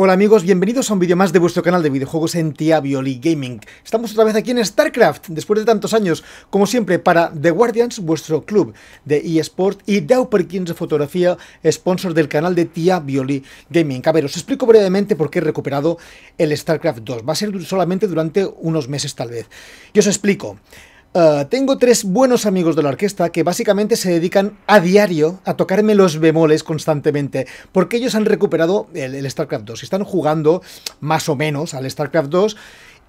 Hola amigos, bienvenidos a un vídeo más de vuestro canal de videojuegos en Violi Gaming. Estamos otra vez aquí en StarCraft, después de tantos años, como siempre, para The Guardians, vuestro club de eSport, y Perkins de Fotografía, sponsor del canal de Violi Gaming. A ver, os explico brevemente por qué he recuperado el StarCraft 2. Va a ser solamente durante unos meses tal vez. Y os explico. Eh, tengo tres buenos amigos de la orquesta que básicamente se dedican a diario a tocarme los bemoles constantemente, porque ellos han recuperado el, StarCraft 2 y están jugando más o menos al StarCraft 2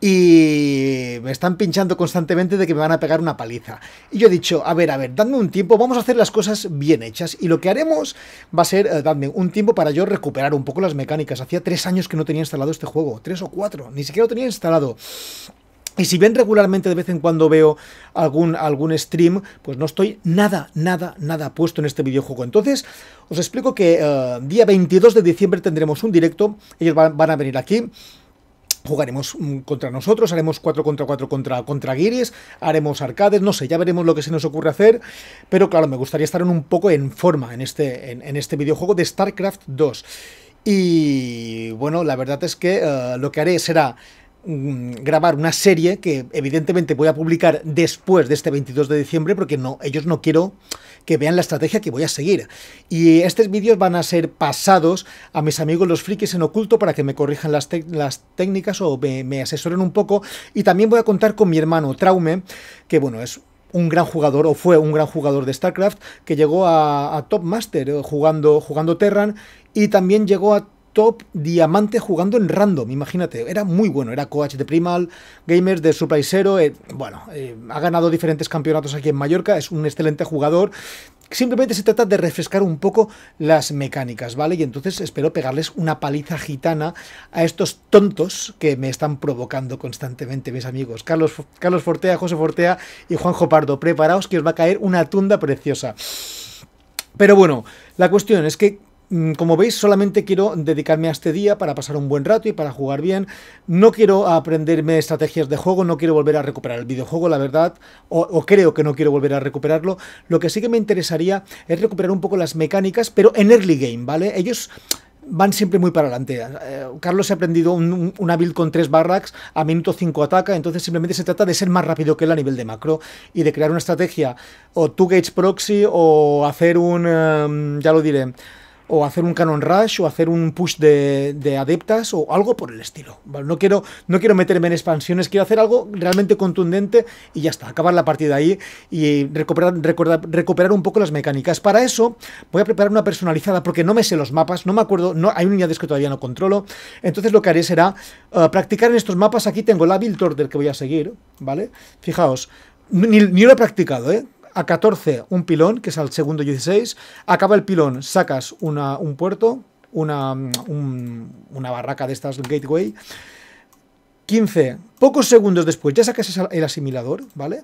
y me están pinchando constantemente de que me van a pegar una paliza. Y yo he dicho, a ver, a ver, dadme un tiempo, vamos a hacer las cosas bien hechas. Y lo que haremos va a ser, eh, dadme un tiempo para yo recuperar un poco las mecánicas. Hacía tres años que no tenía instalado este juego, tres o cuatro, ni siquiera lo tenía instalado. Y si bien regularmente de vez en cuando veo algún, algún stream, pues no estoy nada, nada, nada puesto en este videojuego. Entonces, os explico que uh, día 22 de diciembre tendremos un directo, ellos van, a venir aquí, jugaremos mm, contra nosotros, haremos 4 contra 4 contra, contra haremos arcades, no sé, ya veremos lo que se nos ocurre hacer, pero claro, me gustaría estar un poco en forma en este, en, este videojuego de StarCraft 2. Y bueno, la verdad es que uh, lo que haré será grabar una serie que evidentemente voy a publicar después de este 22 de diciembre porque no, ellos no quiero que vean la estrategia que voy a seguir. Y estos vídeos van a ser pasados a mis amigos los frikis en oculto para que me corrijan las, técnicas o me, asesoren un poco. Y también voy a contar con mi hermano Traume, que bueno, es un gran jugador o fue un gran jugador de StarCraft que llegó a, a Top Master eh, jugando, jugando Terran y también llegó a top diamante jugando en random, imagínate, era muy bueno, era coach de Primal, Gamers de Supply Zero, eh, bueno, eh, ha ganado diferentes campeonatos aquí en Mallorca, es un excelente jugador, simplemente se trata de refrescar un poco las mecánicas, ¿vale? Y entonces espero pegarles una paliza gitana a estos tontos que me están provocando constantemente, mis amigos, Carlos, Carlos Fortea, José Fortea y Juanjo Pardo, preparaos que os va a caer una tunda preciosa. Pero bueno, la cuestión es que como veis, solamente quiero dedicarme a este día para pasar un buen rato y para jugar bien. No quiero aprenderme estrategias de juego, no quiero volver a recuperar el videojuego, la verdad, o, creo que no quiero volver a recuperarlo. Lo que sí que me interesaría es recuperar un poco las mecánicas, pero en early game, ¿vale? Ellos van siempre muy para adelante. Eh, Carlos ha aprendido una build con tres barracks, a minuto 5 ataca, entonces simplemente se trata de ser más rápido que él a nivel de macro y de crear una estrategia o two gates proxy o hacer un, em, ya lo diré, o hacer un canon rush o hacer un push de, adeptas o algo por el estilo. no, quiero, no quiero meterme en expansiones, quiero hacer algo realmente contundente y ya está, acabar la partida ahí y recuperar, recuperar un poco las mecánicas. Para eso voy a preparar una personalizada porque no me sé los mapas, no me acuerdo, no, hay unidades que todavía no controlo, entonces lo que haré será uh, practicar en estos mapas. Aquí tengo la build order que voy a seguir, ¿vale? Fijaos, ni, ni lo he practicado, ¿eh? A 14 un pilón, que es al segundo 16, acaba el pilón, sacas una, un puerto, una, una barraca de estas gateway, 15, pocos segundos después ya sacas el asimilador, ¿vale?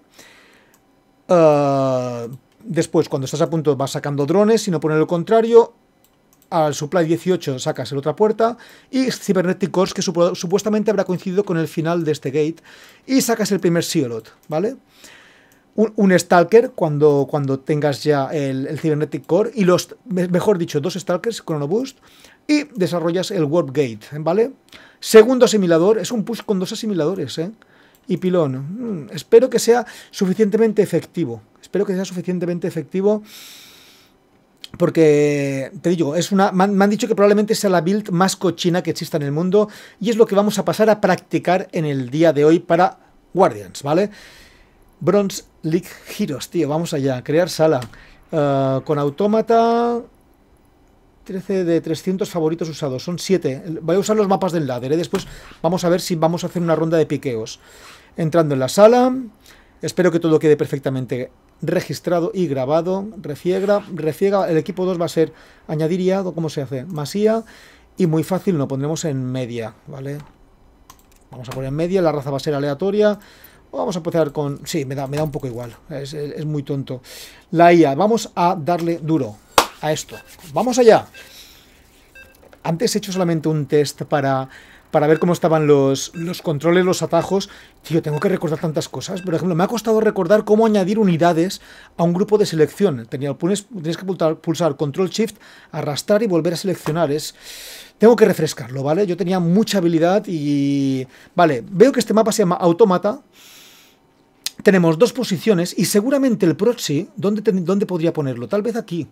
Uh, después, cuando estás a punto, vas sacando drones, si no pone lo contrario, al supply 18 sacas la otra puerta. Y Cybernetic Course, que supuestamente habrá coincidido con el final de este gate, y sacas el primer Sealot, ¿vale? Un, Stalker cuando, cuando tengas ya el, Cybernetic Core y los, mejor dicho, dos Stalkers, Chrono Boost, y desarrollas el Warp Gate, ¿vale? Segundo asimilador, es un push con dos asimiladores, ¿eh? Y pilón. Mm, espero que sea suficientemente efectivo. Espero que sea suficientemente efectivo. Porque, te digo, es una, me han dicho que probablemente sea la build más cochina que exista en el mundo. Y es lo que vamos a pasar a practicar en el día de hoy para Guardians, ¿vale? Bronze League Heroes, tío, vamos allá, crear sala. Uh, con autómata 13 de 300 favoritos usados, son 7. Voy a usar los mapas del ladder, ¿eh? después vamos a ver si vamos a hacer una ronda de piqueos. Entrando en la sala, espero que todo quede perfectamente registrado y grabado. Refiegra, refiega, el equipo 2 va a ser añadir IA, ¿cómo se hace? Masía, y muy fácil, lo pondremos en media, ¿vale? Vamos a poner en media, la raza va a ser aleatoria. Vamos a empezar con... Sí, me da, me da un poco igual. Es, muy tonto. La IA. Vamos a darle duro a esto. ¡Vamos allá! Antes he hecho solamente un test para, para ver cómo estaban los, los controles, los atajos. Tío, tengo que recordar tantas cosas. Por ejemplo, me ha costado recordar cómo añadir unidades a un grupo de selección. Tenía, tienes que pulsar, pulsar Control Shift, arrastrar y volver a seleccionar. Es... Tengo que refrescarlo, ¿vale? Yo tenía mucha habilidad y... Vale, veo que este mapa se llama Automata. Tenemos dos posiciones y seguramente el proxy, ¿dónde, ¿dónde podría ponerlo? Tal vez aquí.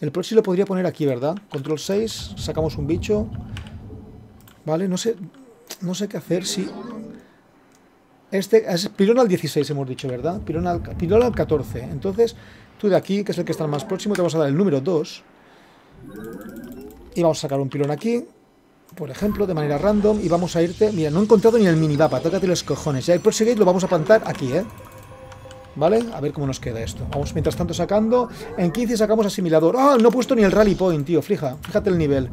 El proxy lo podría poner aquí, ¿verdad? Control 6, sacamos un bicho. Vale, no sé, no sé qué hacer si... Este es pilón al 16, hemos dicho, ¿verdad? Pilón al, pilón al 14. Entonces, tú de aquí, que es el que está más próximo, te vamos a dar el número 2. Y vamos a sacar un pilón aquí, por ejemplo, de manera random. Y vamos a irte... Mira, no he encontrado ni el minimapa, tócate los cojones. Ya el Proxy Gate lo vamos a plantar aquí, ¿eh? ¿Vale? A ver cómo nos queda esto. Vamos mientras tanto sacando. En 15 sacamos asimilador. ¡Ah! no he puesto ni el rally point, tío. Fija, fíjate el nivel.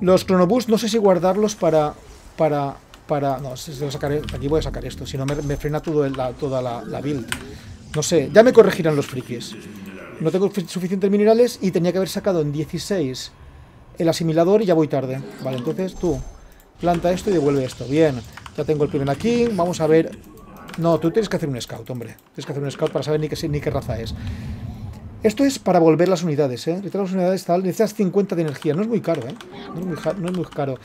Los cronobus no sé si guardarlos para... Para... Para... No, si lo sacaré, aquí voy a sacar esto. Si no, me, frena todo la, toda la, build. No sé, ya me corregirán los frikis. No tengo suficientes minerales y tenía que haber sacado en 16 el asimilador y ya voy tarde. Vale, entonces tú planta esto y devuelve esto. Bien, ya tengo el primer aquí. Vamos a ver no, tú tienes que hacer un scout, hombre. Tienes que hacer un scout para saber ni qué, ni qué raza es. Esto es para volver las unidades, ¿eh? las unidades tal, necesitas 50 de energía. No es muy caro, ¿eh? No es muy, caro.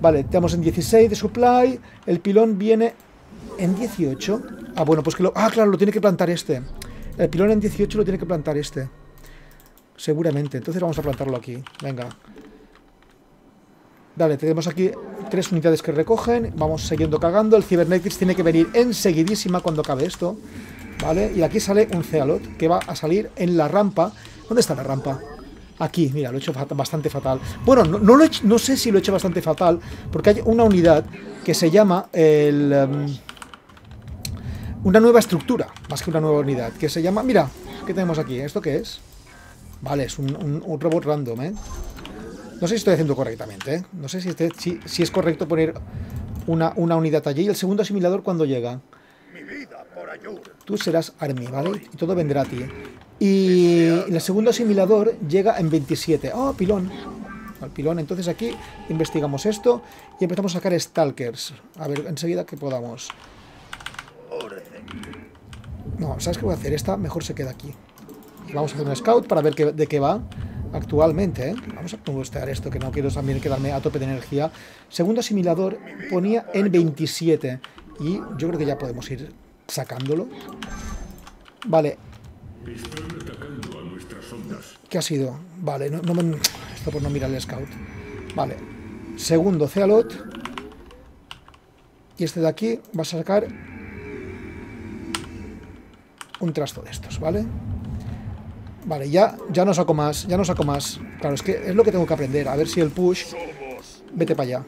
Vale, tenemos en 16 de supply. El pilón viene en 18. Ah, bueno, pues que lo... Ah, claro, lo tiene que plantar este. El pilón en 18 lo tiene que plantar este. Seguramente. Entonces vamos a plantarlo aquí. Venga. Vale, tenemos aquí tres unidades que recogen. Vamos siguiendo cagando. El Cybernetics tiene que venir enseguidísima cuando acabe esto. Vale, y aquí sale un Cealot que va a salir en la rampa. ¿Dónde está la rampa? Aquí, mira, lo he hecho bastante fatal. Bueno, no, lo no sé si lo he hecho bastante fatal, porque hay una unidad que se llama el... Em, una nueva estructura, más que una nueva unidad, que se llama... Mira, ¿qué tenemos aquí? ¿Esto qué es? Vale, es un, un robot random, ¿eh? No sé si estoy haciendo correctamente, ¿eh? No sé si, este, si, es correcto poner una, una, unidad allí. Y el segundo asimilador cuando llega. Tú serás Army, ¿vale? Y todo vendrá a ti. Y el segundo asimilador llega en 27. ¡Oh, pilón! Al pilón. Entonces aquí investigamos esto y empezamos a sacar Stalkers. A ver, enseguida que podamos. No, ¿sabes qué voy a hacer? Esta mejor se queda aquí. Vamos a hacer un scout para ver de qué va actualmente. ¿eh? Vamos a postear esto, que no quiero también quedarme a tope de energía. Segundo asimilador ponía en 27. Y yo creo que ya podemos ir sacándolo. Vale. ¿Qué ha sido? Vale, no, me... esto por no mirar el scout. Vale. Segundo Cealot. Y este de aquí va a sacar un trasto de estos, ¿vale? Vale, ya, ya no saco más, ya no saco más. Claro, es que es lo que tengo que aprender. A ver si el push... Vete para allá.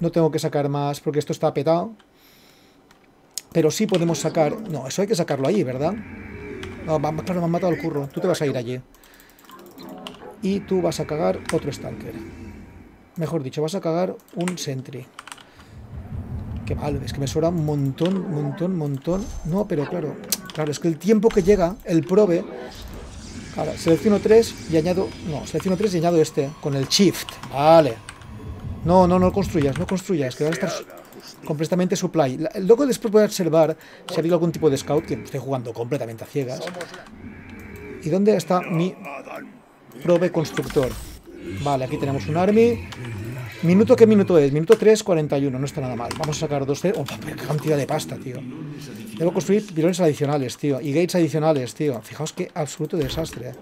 No tengo que sacar más porque esto está petado. Pero sí podemos sacar... No, eso hay que sacarlo ahí, ¿verdad? No, claro, me han matado el curro. Tú te vas a ir allí. Y tú vas a cagar otro Stalker. Mejor dicho, vas a cagar un Sentry. Qué mal, es que me sobra un montón, montón, montón. No, pero claro, claro, es que el tiempo que llega, el probe. Ahora, selecciono 3 y añado. No, selecciono 3 y añado este, con el shift. Vale. No, no, no construyas, no construyas, que va a estar completamente supply. Luego después voy a observar si ha habido algún tipo de scout, que estoy jugando completamente a ciegas. ¿Y dónde está mi probe constructor? Vale, aquí tenemos un army. ¿Minuto qué minuto es? Minuto 3.41, no está nada mal. Vamos a sacar dos... Oh, qué cantidad de pasta, tío. Debo construir pilones adicionales, tío. Y gates adicionales, tío. Fijaos qué absoluto desastre. Eh.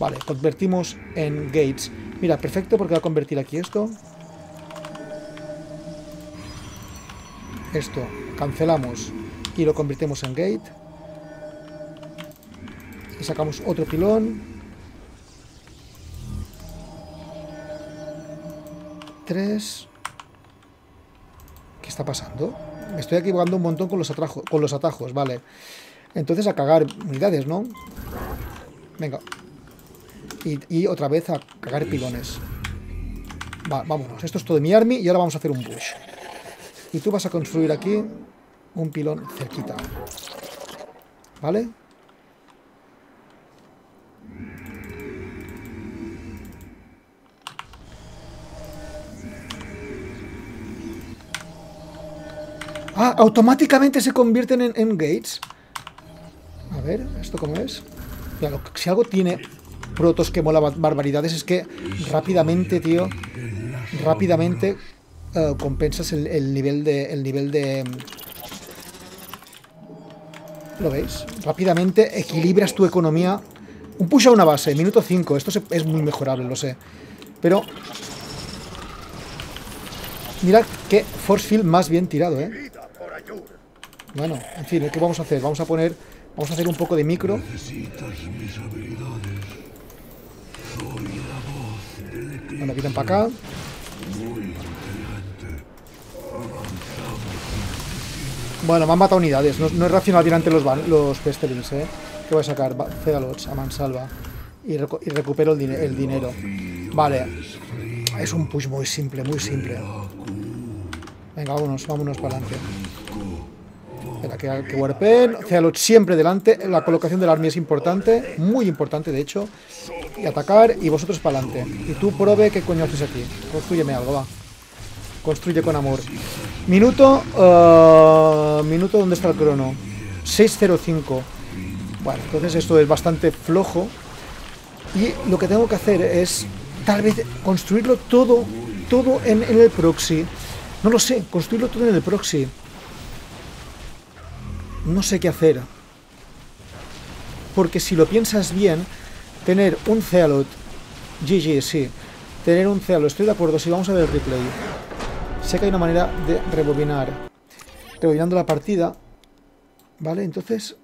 Vale, convertimos en gates. Mira, perfecto porque va a convertir aquí esto. Esto, cancelamos y lo convertimos en gate. Y sacamos otro pilón. 3. ¿Qué está pasando? Me estoy equivocando un montón con los, con los atajos, vale. Entonces a cagar unidades, ¿no? Venga. Y, otra vez a cagar pilones. Va, vámonos. Esto es todo mi army y ahora vamos a hacer un bush. Y tú vas a construir aquí un pilón cerquita. ¿Vale? Ah, automáticamente se convierten en, gates. A ver, ¿esto cómo es? si algo tiene protos que mola barbaridades es que rápidamente, tío, rápidamente eh, compensas el, nivel de... El nivel de ¿Lo veis? Rápidamente equilibras tu economía. Un push a una base, minuto 5. Esto es muy mejorable, lo sé. Pero... Mira qué force field más bien tirado, ¿eh? Bueno, en fin, ¿qué vamos a hacer? Vamos a poner... Vamos a hacer un poco de micro. Bueno, quitan para acá. Bueno, me han matado unidades. No, es racional tirar ante los, los pestelins, ¿eh? ¿Qué voy a sacar? Cedalots, a mansalva. Y, y recupero el, el, dinero. Vale. Es un push muy simple, muy simple. Venga, vámonos, vámonos para adelante. Que, que warpen. Cedalots siempre delante. La colocación del army es importante. Muy importante, de hecho. Y atacar. Y vosotros para adelante. Y tú, prove, ¿qué coño haces aquí? Construyeme algo, va. Construye con amor. Minuto... Uh, minuto, ¿dónde está el crono? 6.05. Bueno, entonces esto es bastante flojo. Y lo que tengo que hacer es, tal vez, construirlo todo, todo en, en el proxy. No lo sé, construirlo todo en el proxy. No sé qué hacer. Porque si lo piensas bien, tener un Cealot... GG, sí. Tener un Cealot, estoy de acuerdo, si vamos a ver el replay. Sé que hay una manera de rebobinar. Rebobinando la partida. ¿Vale? Entonces...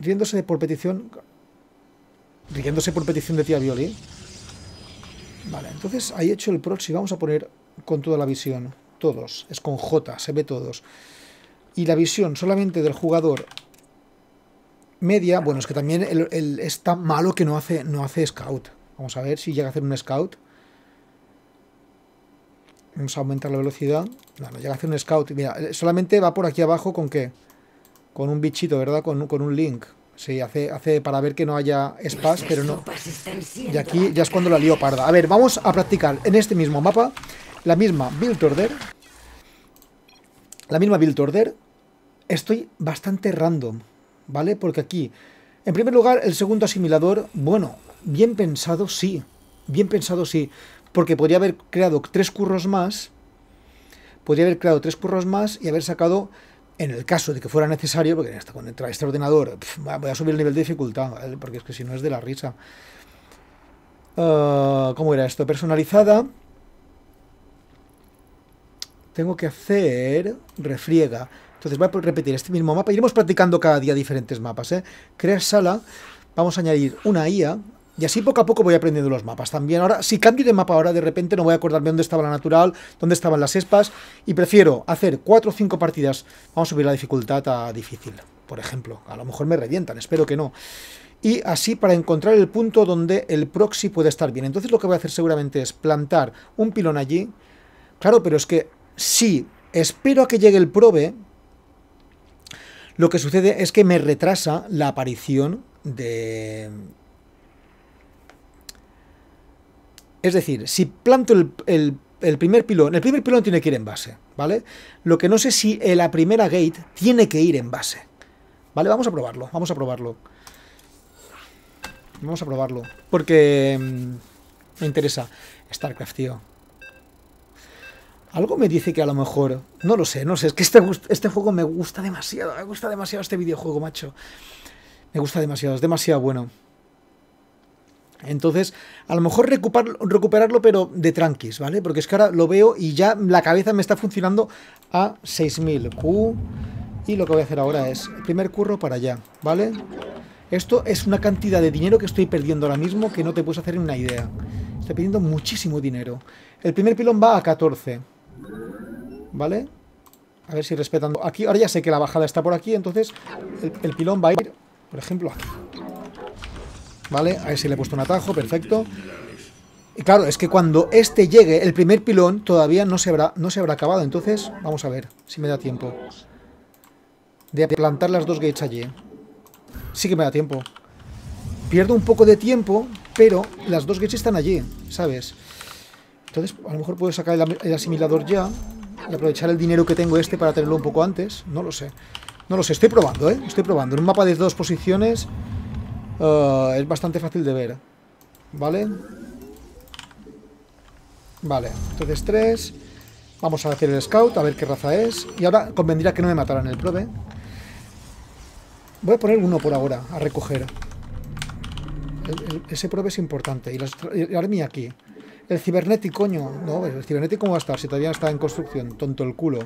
Riéndose por petición... Riéndose por petición de tía Violi. Vale, entonces ahí he hecho el proxy. Vamos a poner con toda la visión. Todos. Es con J, se ve todos. Y la visión solamente del jugador media, bueno, es que también el, es tan malo que no hace, no hace scout. Vamos a ver si llega a hacer un scout. Vamos a aumentar la velocidad. No, no llega a hacer un scout. Mira, eh, solamente va por aquí abajo con qué? Con un bichito, ¿verdad? Con, con un link. Sí, hace, hace para ver que no haya spas, pero no. Y aquí ya es cuando la lío parda. A ver, vamos a practicar en este mismo mapa la misma build order. La misma build order. Estoy bastante random, ¿vale? Porque aquí, en primer lugar, el segundo asimilador, bueno, bien pensado, sí. Bien pensado, sí porque podría haber creado tres curros más, podría haber creado tres curros más y haber sacado, en el caso de que fuera necesario, porque con este ordenador voy a subir el nivel de dificultad, porque es que si no es de la risa. Ah, ¿Cómo era esto? Personalizada. Tengo que hacer refriega. Entonces voy a repetir este mismo mapa. Iremos practicando cada día diferentes mapas. ¿eh? Crear sala. Vamos a añadir una IA y así poco a poco voy aprendiendo los mapas también. Ahora, si cambio de mapa ahora, de repente no voy a acordarme dónde estaba la natural, dónde estaban las espas. Y prefiero hacer 4 o 5 partidas. Vamos a subir la dificultad a difícil, por ejemplo. A lo mejor me revientan, espero que no. Y así para encontrar el punto donde el proxy puede estar bien. Entonces lo que voy a hacer seguramente es plantar un pilón allí. Claro, pero es que si espero a que llegue el probe, lo que sucede es que me retrasa la aparición de, Es decir, si planto el, primer pilón, el primer pilón tiene que ir en base, ¿vale? Lo que no sé si la primera gate tiene que ir en base. ¿Vale? Vamos a probarlo, vamos a probarlo. Vamos a probarlo. Porque mm, me interesa StarCraft, tío. Algo me dice que a lo mejor... No lo sé, no sé. Es que este, este juego me gusta demasiado. Me gusta demasiado este videojuego, macho. Me gusta demasiado, es demasiado bueno. Entonces, a lo mejor recuperarlo, pero de tranquis, ¿vale? Porque es que ahora lo veo y ya la cabeza me está funcionando a 6000. Q. Y lo que voy a hacer ahora es, el primer curro para allá, ¿vale? Esto es una cantidad de dinero que estoy perdiendo ahora mismo que no te puedes hacer una idea. Estoy perdiendo muchísimo dinero. El primer pilón va a 14. ¿Vale? A ver si respetando... Aquí, ahora ya sé que la bajada está por aquí, entonces el, pilón va a ir, por ejemplo, aquí. ¿Vale? A ver si le he puesto un atajo, perfecto. Y claro, es que cuando este llegue, el primer pilón todavía no se habrá, no se habrá acabado. Entonces, vamos a ver si me da tiempo. De plantar las dos gates allí. Sí que me da tiempo. Pierdo un poco de tiempo, pero las dos gates están allí, ¿sabes? Entonces, a lo mejor puedo sacar el, asimilador ya. y aprovechar el dinero que tengo este para tenerlo un poco antes. No lo sé. No lo sé, estoy probando, ¿eh? Estoy probando. En un mapa de dos posiciones uh, es bastante fácil de ver. ¿Vale? Vale, entonces tres. Vamos a hacer el scout, a ver qué raza es. Y ahora convendría que no me mataran el probe. Voy a poner uno por ahora, a recoger. ese probe es importante. Y, la army aquí. El cibernético, coño. No, el cibernético cómo va a estar si todavía está en construcción. Tonto el culo.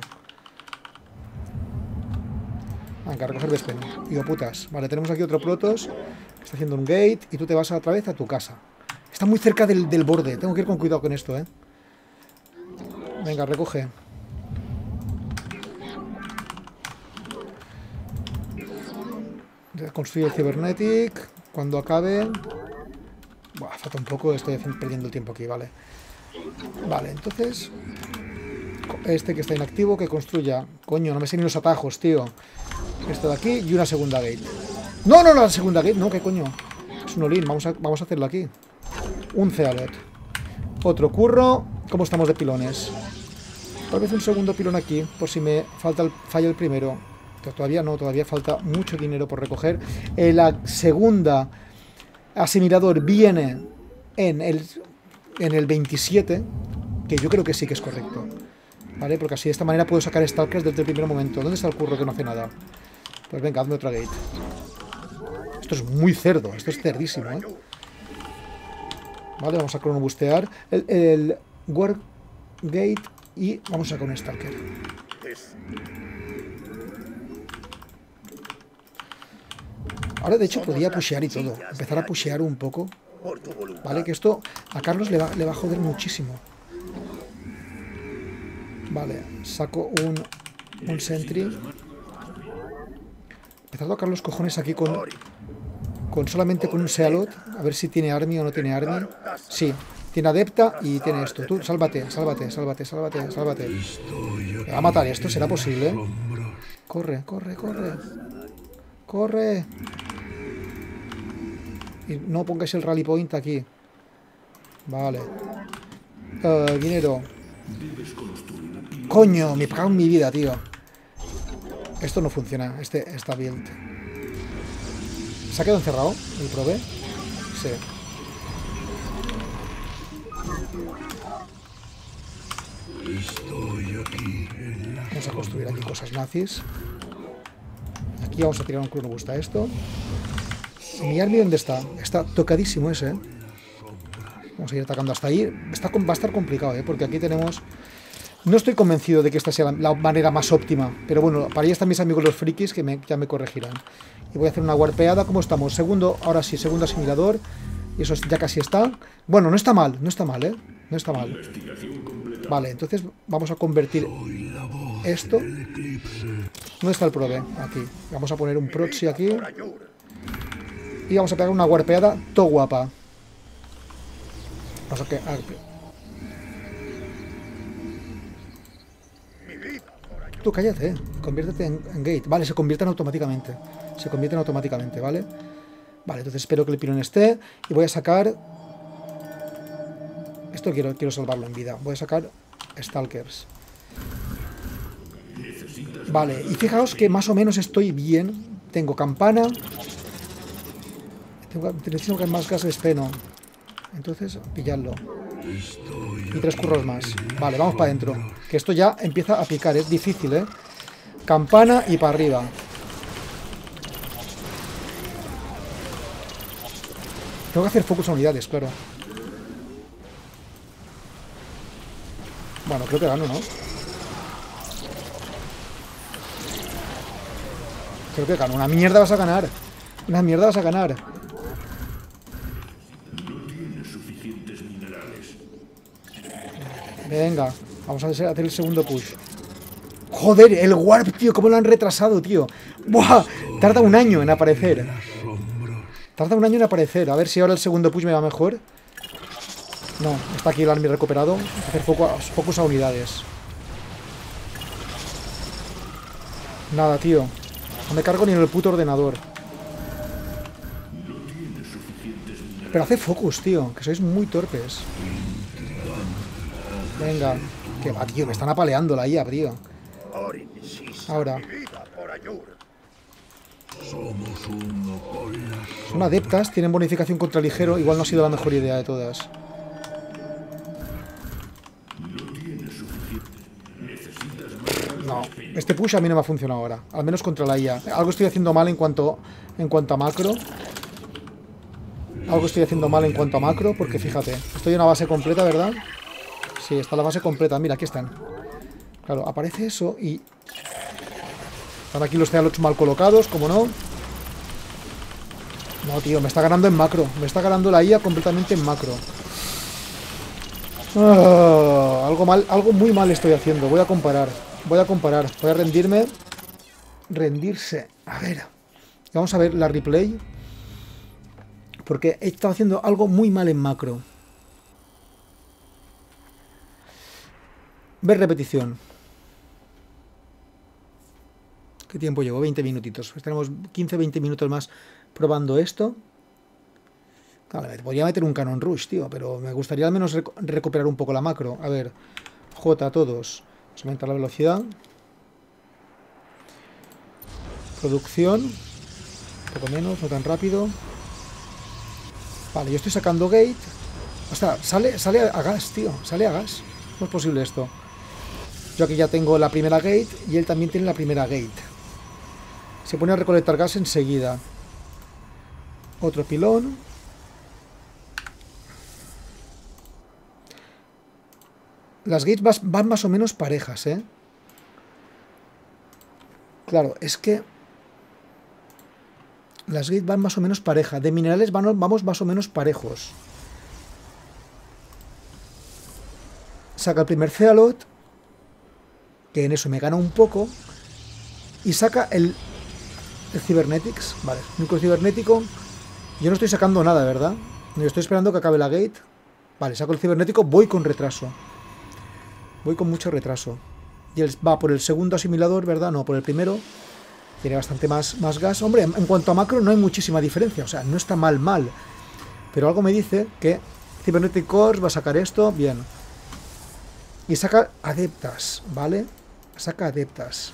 Venga, recoger despen. Digo, putas. Vale, tenemos aquí otro protos. Que está haciendo un gate. Y tú te vas otra vez a tu casa. Está muy cerca del, del borde. Tengo que ir con cuidado con esto, ¿eh? Venga, recoge. Construye el Cybernetic. Cuando acabe... Buah, falta un poco, estoy perdiendo el tiempo aquí, vale. Vale, entonces... Este que está inactivo, que construya... Coño, no me sé ni los atajos, tío. Esto de aquí y una segunda gate. No, no, no, la segunda gate, no, ¿qué coño? Es un olín, vamos a, vamos a hacerlo aquí. Un cealot. Otro curro. ¿Cómo estamos de pilones? Tal vez un segundo pilón aquí, por si me falta el, falla el primero. Todavía no, todavía falta mucho dinero por recoger. Eh, la segunda asimilador viene en el, en el 27, que yo creo que sí que es correcto. ¿Vale? Porque así de esta manera puedo sacar Stalkers desde el primer momento. ¿Dónde está el curro que no hace nada? Pues venga, hazme otra gate. Esto es muy cerdo, esto es cerdísimo, ¿eh? Vale, vamos a cronobustear el, el Work Gate y vamos a con Stalker. Ahora, de hecho, podría pushear y todo. Empezar a pushear un poco. Vale, que esto a Carlos le va, le va a joder muchísimo. Vale, saco un, un Sentry. Empezar a tocar los cojones aquí con, con solamente con un Sealot. A ver si tiene Army o no tiene Army. Sí, tiene Adepta y tiene esto. Tú, sálvate, sálvate, sálvate, sálvate, sálvate. ¿Me va a matar esto? ¿Será posible? Corre, corre, corre. Corre. Y no pongáis el rally point aquí. Vale. Uh, dinero. Coño, me cago en mi vida, tío. Esto no funciona, este, esta build. ¿Se ha quedado encerrado el prove? Sí. Vamos a construir aquí cosas nazis. Aquí vamos a tirar un me gusta esto. ¿Mi army dónde está? Está tocadísimo ese, ¿eh? Vamos a ir atacando hasta ahí. Está, va a estar complicado, ¿eh? Porque aquí tenemos... No estoy convencido de que esta sea la, manera más óptima. Pero bueno, para ahí están mis amigos los frikis que ya me corregirán. Y voy a hacer una warpeada. ¿Cómo estamos? Segundo, ahora sí, segundo asimilador. Y eso ya casi está. Bueno, no está mal, no está mal, ¿eh? No está mal. Vale, entonces vamos a convertir esto. ¿Dónde está el prove? Aquí. Vamos a poner un proxy aquí. Y vamos a pegar una warpeada todo guapa. Vamos a que... Tú cállate, eh. conviértete en, gate. Vale, se convierten automáticamente. Se convierten automáticamente, ¿vale? Vale, entonces espero que el pilón esté. Y voy a sacar... Esto quiero, quiero salvarlo en vida. Voy a sacar Stalkers. Vale, y fijaos que más o menos estoy bien. Tengo campana, tengo que más gas de espeno. Entonces, pillarlo. Y tres curros más. Vale, vamos para adentro. Que esto ya empieza a picar. Es difícil, ¿eh? Campana y para arriba. Tengo que hacer focus a unidades, claro. Bueno, creo que gano, ¿no? Creo que gano. Una mierda vas a ganar. Una mierda vas a ganar. Venga, vamos a hacer el segundo push. Joder, el Warp, tío, cómo lo han retrasado, tío. Buah, tarda un año en aparecer. Tarda un año en aparecer. A ver si ahora el segundo push me va mejor. No, está aquí el army recuperado. Hacer focus a unidades. Nada, tío. No me cargo ni en el puto ordenador. Pero hace focus, tío. Que sois muy torpes. Venga, Que va, tío, me están apaleando la IA, tío. Ahora. Son adeptas, tienen bonificación contra ligero. Igual no ha sido la mejor idea de todas. No, este push a mí no me ha funcionado ahora. Al menos contra la IA. Algo estoy haciendo mal en cuanto, en cuanto a macro. Algo estoy haciendo mal en cuanto a macro, porque fíjate, estoy en una base completa, ¿verdad? Sí, está la base completa. Mira, aquí están. Claro, aparece eso y... Están aquí los Tealots mal colocados, como no. No, tío, me está ganando en macro. Me está ganando la IA completamente en macro. Ah, algo mal, algo muy mal estoy haciendo. Voy a comparar. Voy a comparar. Voy a rendirme. Rendirse. A ver. Vamos a ver la replay. Porque he estado haciendo algo muy mal en macro. Ver repetición. ¿Qué tiempo llevo? 20 minutitos. Tenemos 15-20 minutos más probando esto. Claro, podría meter un Canon Rush, tío, pero me gustaría al menos recuperar un poco la macro. A ver, J a todos. Vamos a la velocidad. Producción. Un poco menos, no tan rápido. Vale, yo estoy sacando gate. Sea, sale, sale a gas, tío. Sale a gas. ¿Cómo es posible esto? Yo aquí ya tengo la primera gate y él también tiene la primera gate. Se pone a recolectar gas enseguida. Otro pilón. Las gates van más o menos parejas, ¿eh? Claro, es que las gates van más o menos parejas. De minerales vamos más o menos parejos. Saca el primer Cealot, que en eso me gana un poco. Y saca el, el Cybernetics. Vale, núcleo cibernético. Yo no estoy sacando nada, ¿verdad? Yo estoy esperando que acabe la gate. Vale, saco el cibernético, voy con retraso. Voy con mucho retraso. Y él va por el segundo asimilador, ¿verdad? No, por el primero. Tiene bastante más, más gas. Hombre, en, cuanto a macro no hay muchísima diferencia. O sea, no está mal, mal. Pero algo me dice que Cybernetic Core va a sacar esto. Bien. Y saca adeptas, ¿vale? Saca adeptas.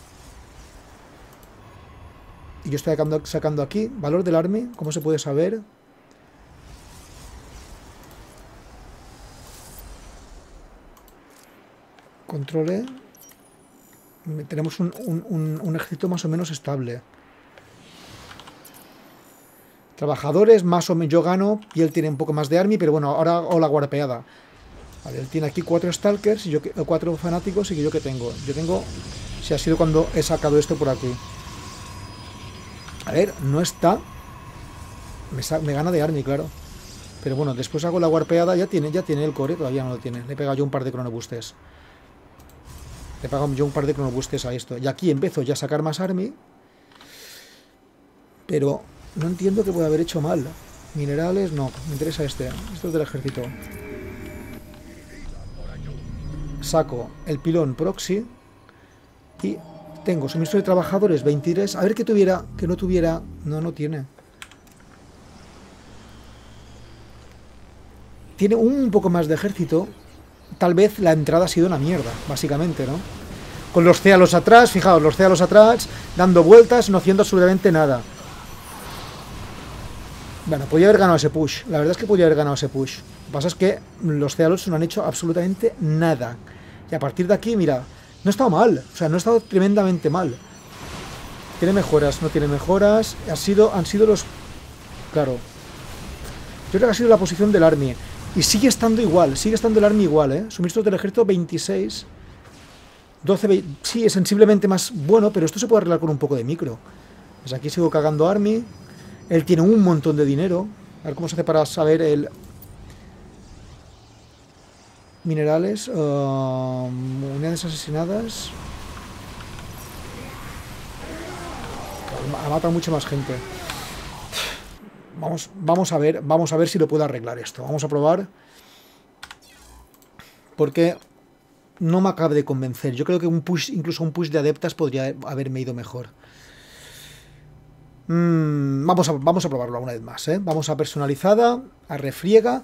Y yo estoy sacando, sacando aquí. Valor del army. ¿Cómo se puede saber? Controle tenemos un, ejército más o menos estable. Trabajadores, más o menos yo gano y él tiene un poco más de army, pero bueno, ahora o la guarpeada. Vale, él tiene aquí cuatro stalkers y yo cuatro fanáticos y yo que tengo. Yo tengo, si ha sido cuando he sacado esto por aquí. A ver, no está. Me, gana de army, claro. Pero bueno, después hago la guarpeada, ya tiene, ya tiene el core, todavía no lo tiene. Le he pegado yo un par de cronobustes. Le pago yo un par de cronobustes a esto. Y aquí empiezo ya a sacar más army. Pero no entiendo qué puede haber hecho mal. Minerales, no. Me interesa este. Esto es del ejército. Saco el pilón proxy. Y tengo suministro de trabajadores 23. A ver que tuviera, que no tuviera. No, no tiene. Tiene un poco más de ejército tal vez la entrada ha sido una mierda, básicamente, ¿no? Con los cealos atrás, fijaos, los cealos atrás, dando vueltas, no haciendo absolutamente nada. Bueno, podía haber ganado ese push. La verdad es que podía haber ganado ese push. Que pasa es que los cealos no han hecho absolutamente nada. Y a partir de aquí, mira, no ha estado mal. O sea, no ha estado tremendamente mal. Tiene mejoras, no tiene mejoras. Ha sido, han sido los... Claro. Yo creo que ha sido la posición del Army. Y sigue estando igual, sigue estando el army igual, ¿eh? Suministro del ejército 26. 12, sí, es sensiblemente más bueno, pero esto se puede arreglar con un poco de micro. Pues aquí sigo cagando army. Él tiene un montón de dinero. A ver cómo se hace para saber el... Minerales. Um, unidades asesinadas. Ha matado mucha más gente. Vamos, vamos a ver, vamos a ver si lo puedo arreglar esto. Vamos a probar. Porque no me acaba de convencer. Yo creo que un push, incluso un push de adeptas podría haberme ido mejor. Mm, vamos, a, vamos a probarlo una vez más. ¿eh? Vamos a personalizada, a refriega.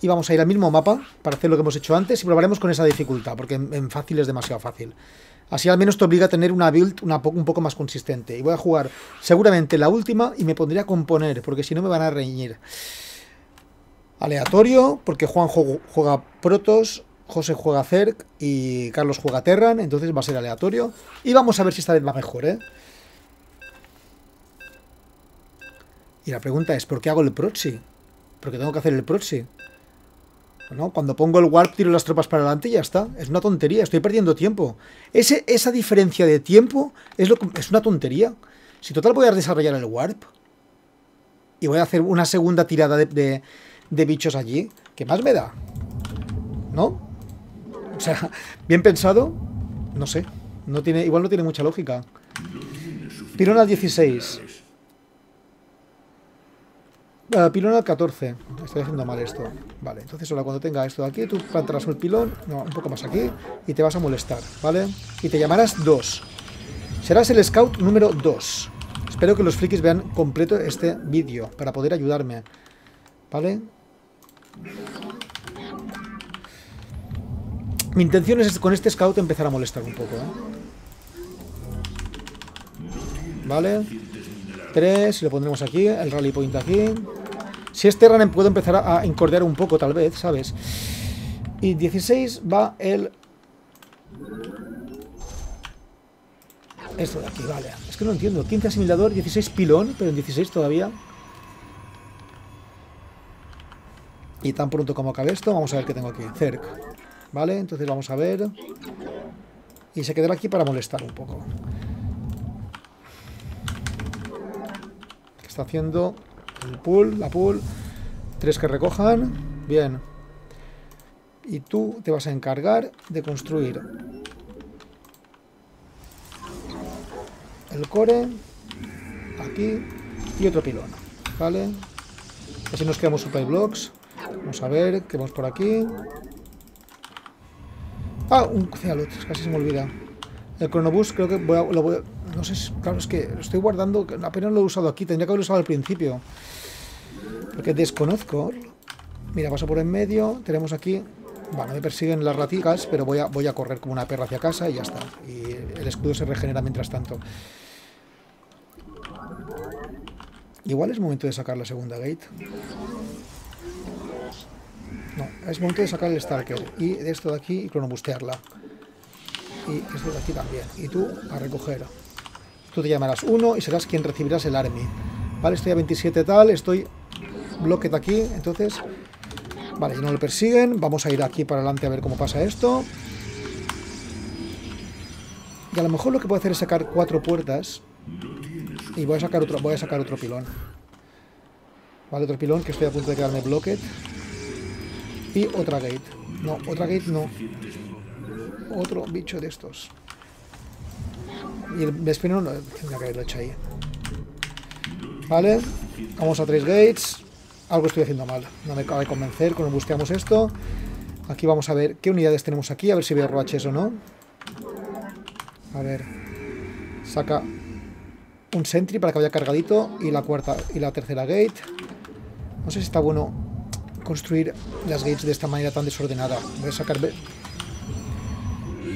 Y vamos a ir al mismo mapa para hacer lo que hemos hecho antes y probaremos con esa dificultad, porque en, fácil es demasiado fácil. Así al menos te obliga a tener una build un poco más consistente. Y voy a jugar seguramente la última y me pondría a componer, porque si no me van a reñir. Aleatorio, porque Juan juega Protos, José juega Cerc y Carlos juega Terran, entonces va a ser aleatorio. Y vamos a ver si esta vez va mejor, ¿eh? Y la pregunta es, ¿por qué hago el proxy? Porque tengo que hacer el proxy. ¿No? Cuando pongo el warp tiro las tropas para adelante y ya está. Es una tontería, estoy perdiendo tiempo. Ese, esa diferencia de tiempo es, lo, es una tontería. Si total voy a desarrollar el warp y voy a hacer una segunda tirada de, de bichos allí, ¿qué más me da? ¿No? O sea, bien pensado, no sé. No tiene, igual no tiene mucha lógica. Pilón al 16. Uh, pilón al 14. Estoy haciendo mal esto. Vale, entonces ahora cuando tenga esto de aquí, tú plantarás el pilón, no, un poco más aquí, y te vas a molestar, ¿vale? Y te llamarás 2. Serás el scout número 2. Espero que los frikis vean completo este vídeo para poder ayudarme. ¿Vale? Mi intención es con este scout empezar a molestar un poco, ¿eh? Vale. 3, y lo pondremos aquí, el rally point aquí. Si es Terran puedo empezar a, incordiar un poco, tal vez, ¿sabes? Y 16 va el... Esto de aquí, vale. Es que no entiendo. 15 asimilador, 16 pilón, pero en 16 todavía. Y tan pronto como acabe esto, vamos a ver qué tengo aquí. Cerc. ¿Vale? Entonces vamos a ver. Y se quedará aquí para molestar un poco. Está haciendo el pool, la pool. Tres que recojan. Bien. Y tú te vas a encargar de construir el core aquí y otro pilón. ¿Vale? Así nos quedamos supply blocks. Vamos a ver, qué por aquí. Ah, un Cealot, casi se me olvida. El Chronobus creo que lo voy a, No sé, claro, es que lo estoy guardando, apenas lo he usado aquí, tendría que haberlo usado al principio. Porque desconozco. Mira, paso por en medio, tenemos aquí... Bueno, me persiguen las raticas, pero voy a, voy a correr como una perra hacia casa y ya está. Y el escudo se regenera mientras tanto. Igual es momento de sacar la segunda gate. No, es momento de sacar el Starker. Y esto de aquí y cronobustearla. Y esto de aquí también. Y tú a recoger. Tú te llamarás uno y serás quien recibirás el army. Vale, estoy a 27 tal, estoy bloqueado aquí, entonces... Vale, y no lo persiguen. Vamos a ir aquí para adelante a ver cómo pasa esto. Y a lo mejor lo que puedo hacer es sacar cuatro puertas. Y voy a sacar otro, voy a sacar otro pilón. Vale, otro pilón que estoy a punto de quedarme bloqueado. Y otra gate. No, otra gate no. Otro bicho de estos. Y el Vespino no tendría que haberlo hecho ahí. Vale. Vamos a tres gates. Algo estoy haciendo mal. No me acaba de convencer cuando busqueamos esto. Aquí vamos a ver qué unidades tenemos aquí. A ver si veo roaches o no. A ver. Saca un sentry para que vaya cargadito. Y la cuarta y la tercera gate. No sé si está bueno construir las gates de esta manera tan desordenada. Voy a sacar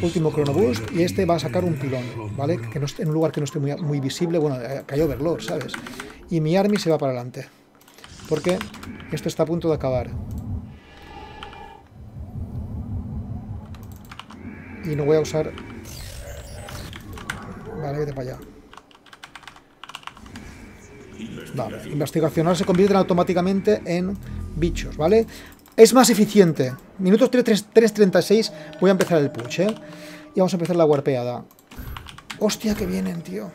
último Chrono Boost y este va a sacar un pilón, ¿vale? Que no esté en un lugar que no esté muy, visible. Bueno, eh, cayó Overlord, ¿sabes? Y mi army se va para adelante. Porque esto está a punto de acabar. Y no voy a usar... Vale, vete para allá. Vale, investigacional se convierten automáticamente en bichos, ¿vale? Es más eficiente. Minutos 3.36 voy a empezar el push, ¿eh? Y vamos a empezar la warpeada. Hostia, que vienen, tío.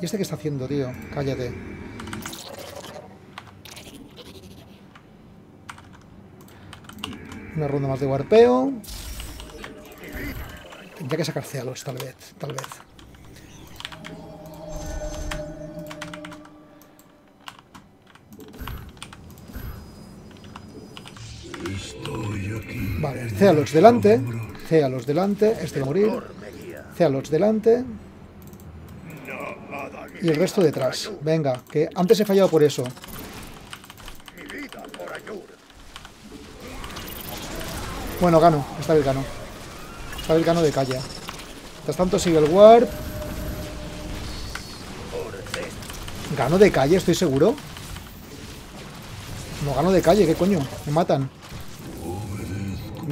¿Y este qué está haciendo, tío? Cállate. Una ronda más de warpeo. Tendría que sacar cealos, tal vez. Tal vez. Cealox delante. Cealox delante. Este de morir. Cealox delante. Y el resto detrás. Venga, que antes he fallado por eso. Bueno, gano. Esta vez gano. Esta vez gano de calle. Mientras tanto sigue el warp. Gano de calle, estoy seguro. No gano de calle, ¿qué coño? Me matan.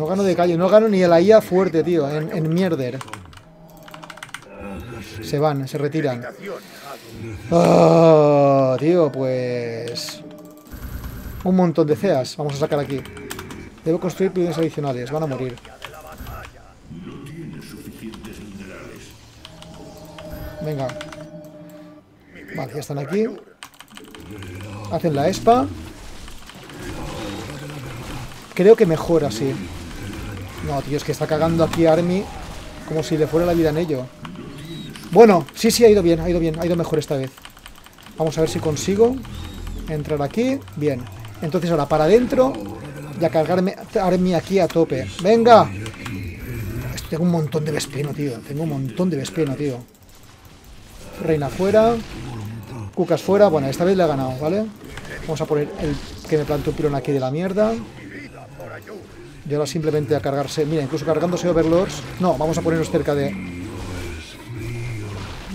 No gano de calle, no gano ni la IA fuerte, tío, en, mierder. Se van, se retiran. Ah, tío, pues... Un montón de CEAS vamos a sacar aquí. Debo construir pilones adicionales, van a morir. Venga. Vale, ya están aquí. Hacen la ESPA. Creo que mejor así. No, tío, es que está cagando aquí Army como si le fuera la vida en ello. Bueno, sí, sí, ha ido bien, ha ido bien, ha ido mejor esta vez. Vamos a ver si consigo entrar aquí. Bien. Entonces ahora para adentro y a cargarme Army aquí a tope. ¡Venga! Tengo un montón de Vespeno, tío. Tengo un montón de Vespeno, tío. Reina fuera. Cucas fuera. Bueno, esta vez le ha ganado, ¿vale? Vamos a poner el que me plantó un pilón aquí de la mierda. Y ahora simplemente a cargarse... Mira, incluso cargándose Overlords... No, vamos a ponernos cerca de...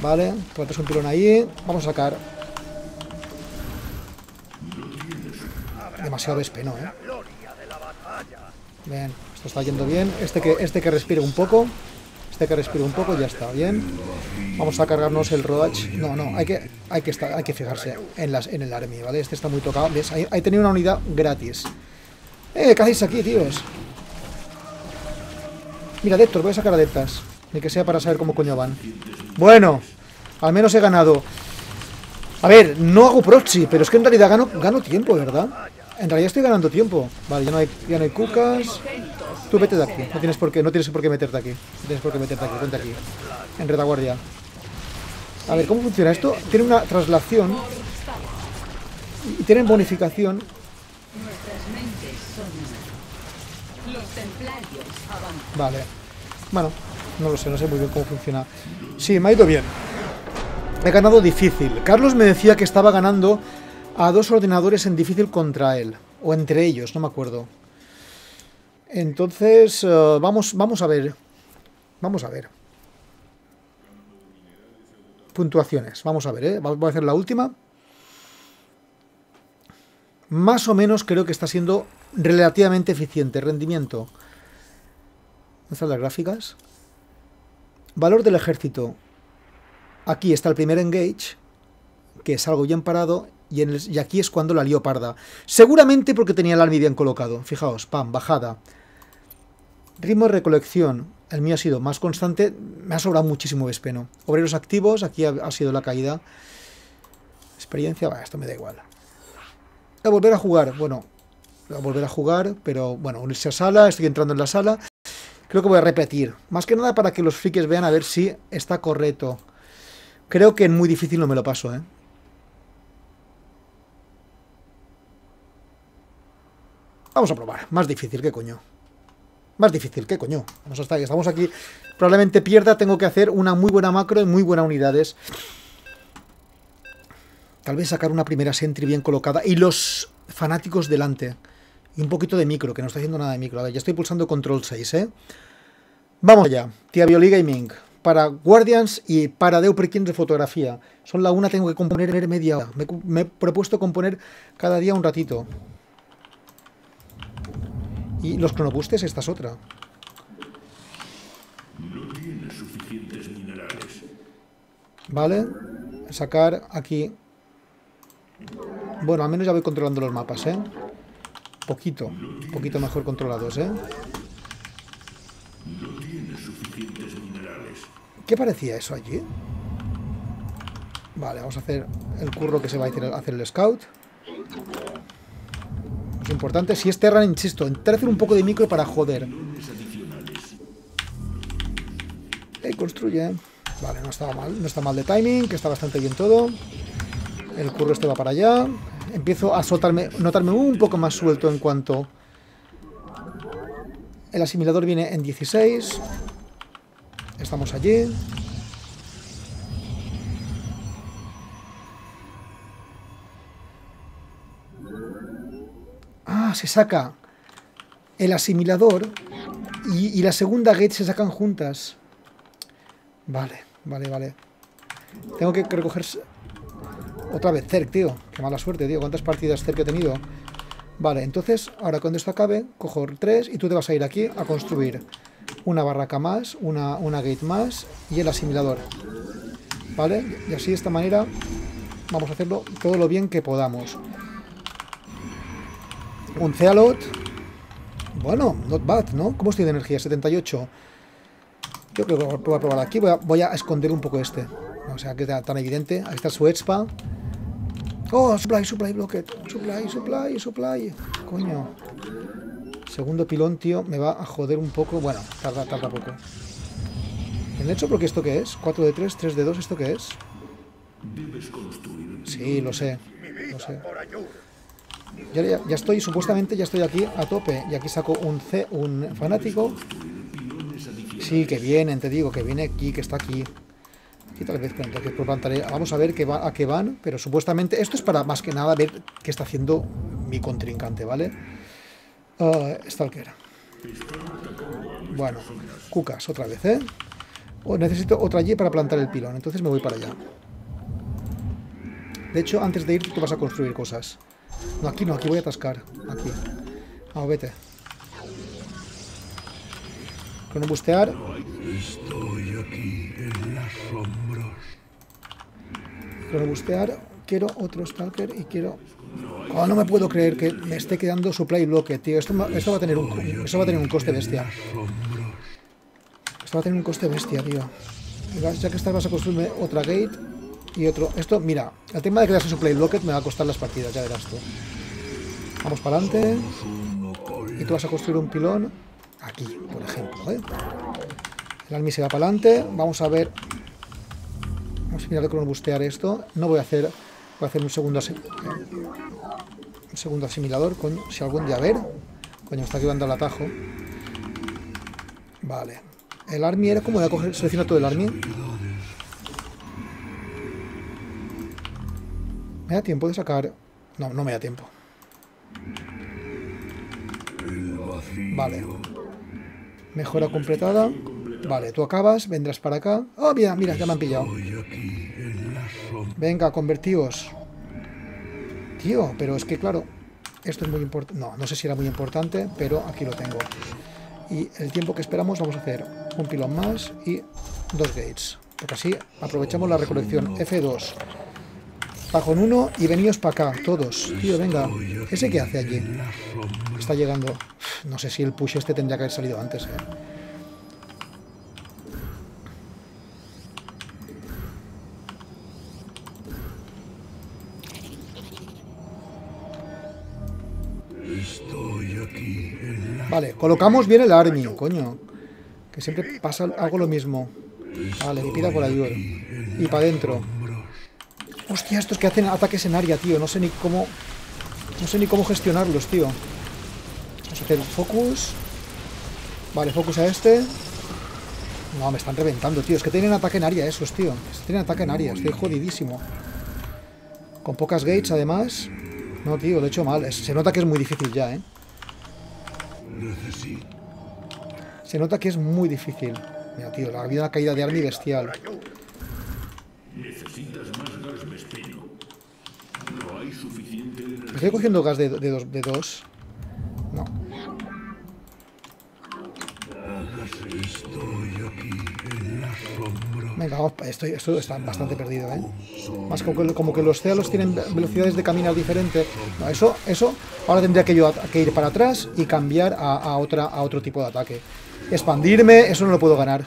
Vale, plantas un pilón ahí. Vamos a sacar... Demasiado despeno, ¿eh? Bien, esto está yendo bien. Este que, este que respire un poco. Este que respire un poco, ya está, bien. Vamos a cargarnos el Rodach. No, no, hay que, hay que, hay que fijarse en, las, en el Army, ¿vale? Este está muy tocado. ¿Ves? Ahí, ahí tenía una unidad gratis. ¡Eh! ¿Qué hacéis aquí, tíos? Mira, Adeptos, voy a sacar adeptas. Ni que sea para saber cómo coño van. Bueno, al menos he ganado. A ver, no hago proxy, pero es que en realidad gano, gano tiempo, ¿verdad? En realidad estoy ganando tiempo. Vale, ya no hay, ya no hay cucas. Tú vete de aquí. No tienes por qué, no tienes por qué meterte aquí. No tienes por qué meterte aquí, vente aquí. En retaguardia. A ver, ¿cómo funciona esto? Tiene una traslación. Y tienen bonificación. Vale. Bueno, no lo sé, no sé muy bien cómo funciona. Sí, me ha ido bien. He ganado difícil. Carlos me decía que estaba ganando a dos ordenadores en difícil contra él. O entre ellos, no me acuerdo. Entonces, uh, vamos, vamos a ver. Vamos a ver. Puntuaciones. Vamos a ver, ¿eh? Voy a hacer la última. Más o menos creo que está siendo relativamente eficiente. Rendimiento. ¿Dónde están las gráficas? Valor del ejército. Aquí está el primer engage, que es algo bien parado, y, en y, aquí es cuando la lío parda. Seguramente porque tenía el army bien colocado. Fijaos, pam, bajada. Ritmo de recolección. El mío ha sido más constante. Me ha sobrado muchísimo Vespeno. Obreros activos, aquí ha, sido la caída. Experiencia, esto me da igual. A volver a jugar, bueno, a volver a jugar, pero bueno, unirse a sala, estoy entrando en la sala. Creo que voy a repetir. Más que nada para que los frikis vean a ver si está correcto. Creo que en muy difícil no me lo paso, ¿eh? Vamos a probar. Más difícil, ¿qué coño? Más difícil, ¿qué coño? Vamos hasta aquí. Estamos aquí. Probablemente pierda. Tengo que hacer una muy buena macro y muy buenas unidades. Tal vez sacar una primera sentry bien colocada. Y los fanáticos delante. Y un poquito de micro, que no está haciendo nada de micro. A ver, ya estoy pulsando control 6, ¿eh? Vamos allá. Tía Violi Gaming. Para Guardians y para Deuperkins de fotografía. Son la una, tengo que componer media hora. Me, me he propuesto componer cada día un ratito. Y los cronobustes, esta es otra. No tiene suficientes minerales. Vale. Sacar aquí. Bueno, al menos ya voy controlando los mapas, ¿eh? Poquito. Poquito mejor controlados, ¿eh? No tiene suficientes minerales. ¿Qué parecía eso allí? Vale, vamos a hacer el curro que se va a hacer, el scout. Es importante. Si es Terran, insisto, intentar hacer un poco de micro para joder. Y construye. Vale, no estaba mal. No está mal de timing, que está bastante bien todo. El curro este va para allá. Empiezo a soltarme, notarme un poco más suelto en cuanto... El asimilador viene en 16. Estamos allí. Ah, se saca el asimilador y, y la segunda gate se sacan juntas. Vale, vale, vale. Tengo que recoger... Otra vez, Cerc, tío. Qué mala suerte, tío. ¿Cuántas partidas Cerc he tenido? Vale, entonces, ahora cuando esto acabe, cojo tres y tú te vas a ir aquí a construir una barraca más, una, una gate más y el asimilador. ¿Vale? Y así de esta manera vamos a hacerlo todo lo bien que podamos. Un Cealot. Bueno, not bad, ¿no? ¿Cómo estoy de energía? 78. Yo creo que voy a probar aquí. Voy a, esconder un poco este. O sea, que sea tan evidente. Ahí está su expa. Oh, supply, supply, blocket. Supply, supply, supply. Coño. Segundo pilón, tío, me va a joder un poco. Bueno, tarda, tarda poco. ¿En hecho porque esto qué es? 4 de 3, 3 de 2, ¿esto qué es? Sí, lo sé. Lo sé. Ya, ya, ya, estoy, supuestamente ya estoy aquí a tope. Y aquí saco un C, un fanático. Sí, que vienen, te digo, que viene aquí, que está aquí. Aquí tal vez pronto, que plantaré. Vamos a ver a qué van, pero supuestamente esto es para más que nada ver qué está haciendo mi contrincante, ¿vale? Uh, Stalker. Bueno, cucas, otra vez, ¿eh? Necesito otra allí para plantar el pilón, entonces me voy para allá. De hecho, antes de ir tú vas a construir cosas. No, aquí no, aquí voy a atascar. Aquí. Vamos, vete. Con bustear. Estoy aquí en las sombras. Bustear. Quiero otro Stalker y quiero... Oh, no me puedo creer que me esté quedando supply bloque, tío. Esto, esto, va a tener un, esto va a tener un coste bestia. Esto va a tener un coste bestia, tío. Ya que estás vas a construirme otra gate y otro... Esto, mira, el tema de quedarse supply blocket me va a costar las partidas, ya verás tú. Vamos para adelante. Y tú vas a construir un pilón aquí, por ejemplo. ¿eh? El Almi se va para adelante. Vamos a ver. Vamos a mirar de bustear esto. No voy a hacer. Voy a hacer un segundo un segundo asimilador. Coño, si algún día a ver. Coño, está aquí dando el atajo. Vale. El Army era como de coger. Selecciona todo el Army. ¿Me da tiempo de sacar.? No, no me da tiempo. Vale. Mejora completada. Vale, tú acabas, vendrás para acá. Oh, mira, mira, ya me han pillado. Venga, convertíos. Tío, pero es que claro, esto es muy importante. No, no sé si era muy importante, pero aquí lo tengo. Y el tiempo que esperamos vamos a hacer un pilón más y dos gates. Porque así aprovechamos la recolección. F2. Bajo en uno y veníos para acá, todos. Tío, venga. ¿Ese qué hace allí? Está llegando. No sé si el push este tendría que haber salido antes, eh. Vale, colocamos bien el army, coño. Que siempre pasa algo lo mismo. Vale, que pida por ayuda. Y para adentro. Hostia, estos que hacen ataques en área, tío. No sé ni cómo... No sé ni cómo gestionarlos, tío. Vamos a hacer focus. Vale, focus a este. No, me están reventando, tío. Es que tienen ataque en área esos, tío. Tienen ataque en área. Estoy jodidísimo. Con pocas gates, además. No, tío, lo he hecho mal. Se nota que es muy difícil ya, ¿eh? Se nota que es muy difícil. Mira, tío, la vida caída de Army bestial. Estoy cogiendo gas de, de, dos, de dos. No. Venga, vamos, estoy, esto está bastante perdido, ¿eh? Más como que, los celos tienen velocidades de caminar diferentes. No, eso, eso, ahora tendría que ir para atrás y cambiar a, otra, otro tipo de ataque. Expandirme, eso no lo puedo ganar.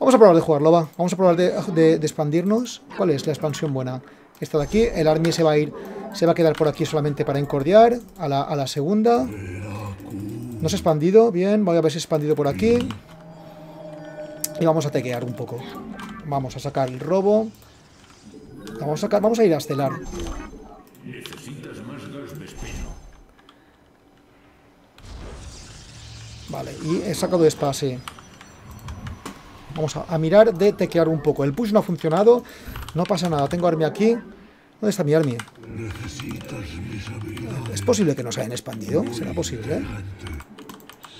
Vamos a probar de jugarlo, va. Vamos a probar de, expandirnos. ¿Cuál es la expansión buena? Esta de aquí. El army se va a ir se va a quedar por aquí solamente para encordiar a la, a la segunda. No se ha expandido, bien, voy a ver si expandido por aquí. Y vamos a tequear un poco. Vamos a sacar el robo. Vamos a, sacar, vamos a ir a estelar. Vale, y he sacado espacio. Vamos a, a, mirar de tequear un poco. El push no ha funcionado. No pasa nada. Tengo army aquí. ¿Dónde está mi army? ¿Es posible que nos hayan expandido? ¿Será posible?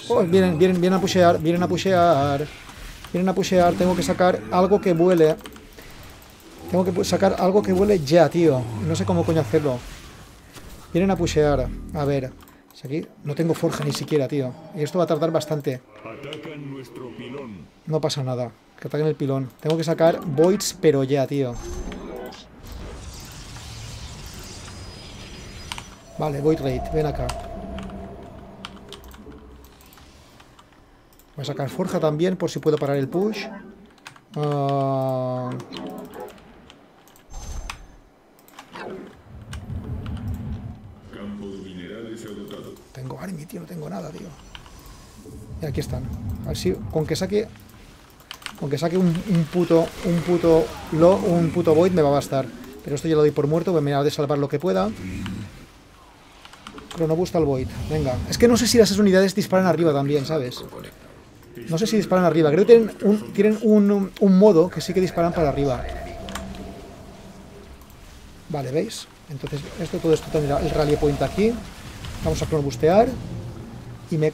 Oh, vienen, vienen, vienen a pushear, vienen a pushear. Vienen a pushear, tengo que sacar algo que vuele. Tengo que sacar algo que vuele ya, tío. No sé cómo coño hacerlo. Vienen a pushear. A ver. Si aquí no tengo forja ni siquiera, tío. Y esto va a tardar bastante. No pasa nada. Que ataquen el pilón. Tengo que sacar voids, pero ya, tío. Vale, void raid. Ven acá. Voy a sacar forja también por si puedo parar el push. Campo de minerales agotado. tengo army, tío. No tengo nada, tío. Y aquí están. A ver si con que saque... Con que saque un, un puto... Un puto... Lo, un puto void me va a bastar. Pero esto ya lo doy por muerto. Voy a mirar de salvar lo que pueda. Cronobust al Void. Venga. Es que no sé si las unidades disparan arriba también, ¿sabes? No sé si disparan arriba. Creo que tienen un, modo que sí que disparan para arriba. Vale, ¿veis? Entonces, esto, todo esto tendrá el rally point aquí. Vamos a cronobustear. Y me...